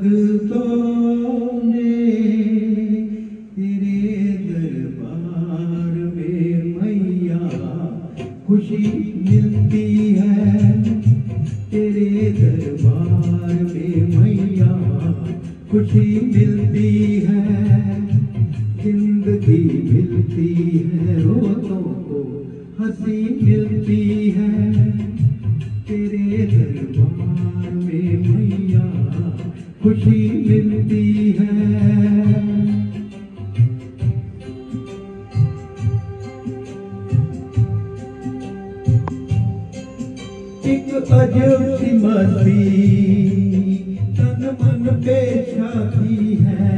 तेरे दरबार में मैया खुशी मिलती है। तेरे दरबार में मैया खुशी मिलती है। ज़िंदगी मिलती है, रोतों को हँसी मिलती है। तेरे दरबार में खुशी मिलती है। एक अजब सी मस्ती तन मन पे छाती है।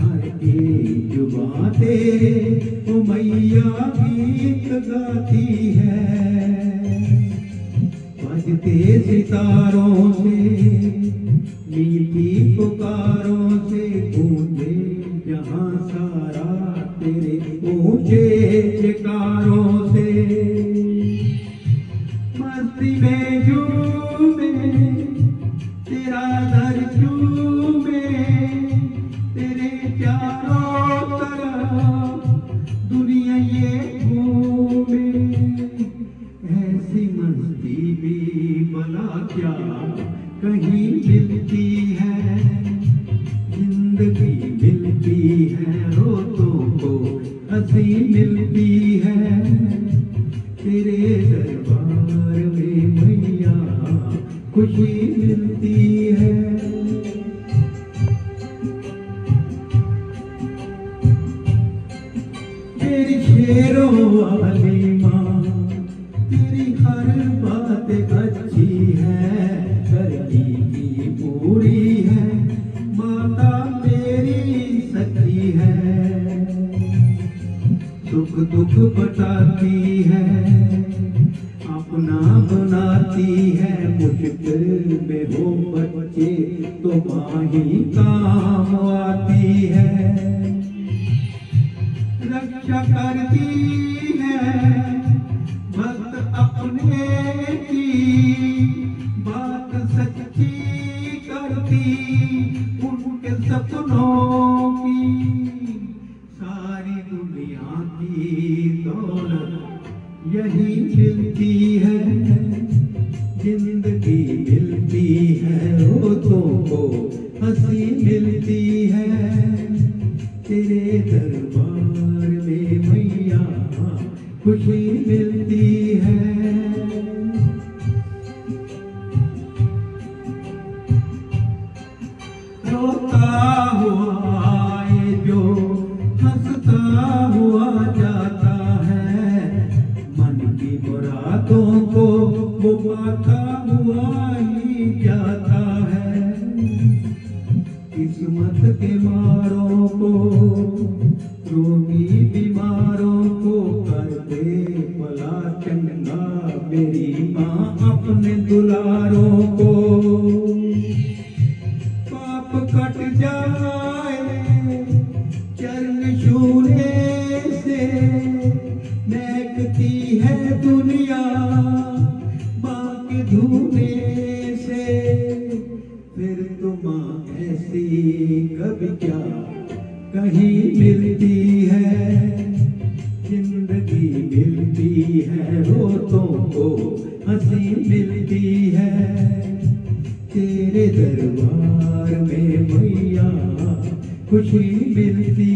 हर एक जुबां तेरे ओ मैया गीत गाती है। बजते सितारों से मीठी पुकारों से गूंजे जहाँ सारा तेरे ऊँचे जयकारों से। मस्ती में झूमे, तेरा दर झूमे, तेरे चारों तरफ़ दुनिया ये घूमे। ऐसी मस्ती भी भला क्या कहीं मिलती है, ज़िंदगी मिलती है, रोतों को हँसी मिलती है। तेरे दरबार में मैया खुशी मिलती है। तेरी शेरों वाली बटाती है, अपना बनाती है मुश्किल में हो बच्चे तो माँ ही काम आती है। रक्षा करती है भक्त अपने की बात सच्ची करती, उनके सपनों यही मिलती है, ज़िंदगी मिलती है। रोतों को हँसी मिलती है, तेरे दरबार में मैया खुशी मिलती है। रोता हुआ जो हंसता हुआ मिलती है? रोतों को हँसी मिलती है। मैया खुशी मिलती